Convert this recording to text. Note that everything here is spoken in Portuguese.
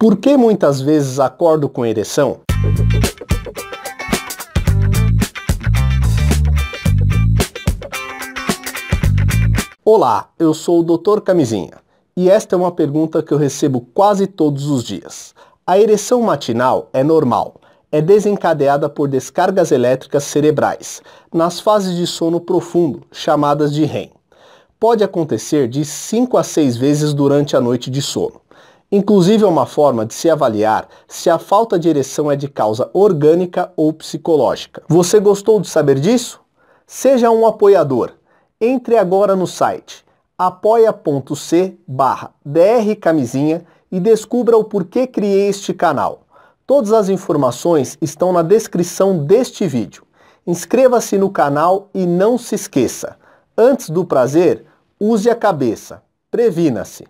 Por que muitas vezes acordo com ereção? Olá, eu sou o Dr. Camisinha e esta é uma pergunta que eu recebo quase todos os dias. A ereção matinal é normal, é desencadeada por descargas elétricas cerebrais nas fases de sono profundo, chamadas de REM. Pode acontecer de 5 a 6 vezes durante a noite de sono. Inclusive é uma forma de se avaliar se a falta de ereção é de causa orgânica ou psicológica. Você gostou de saber disso? Seja um apoiador. Entre agora no site apoia.c barra drcamisinha e descubra o porquê criei este canal. Todas as informações estão na descrição deste vídeo. Inscreva-se no canal e não se esqueça, antes do prazer, use a cabeça. Previna-se.